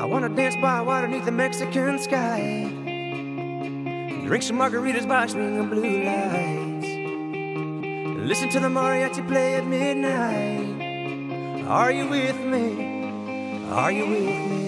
I wanna dance by water beneath the Mexican sky. Drink some margaritas by swinging blue lights. Listen to the mariachi play at midnight. Are you with me? Are you with me?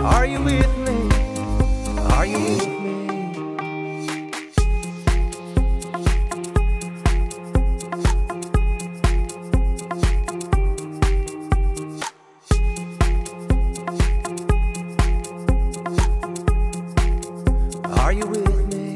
Are you with me? Are you with me? Are you with me?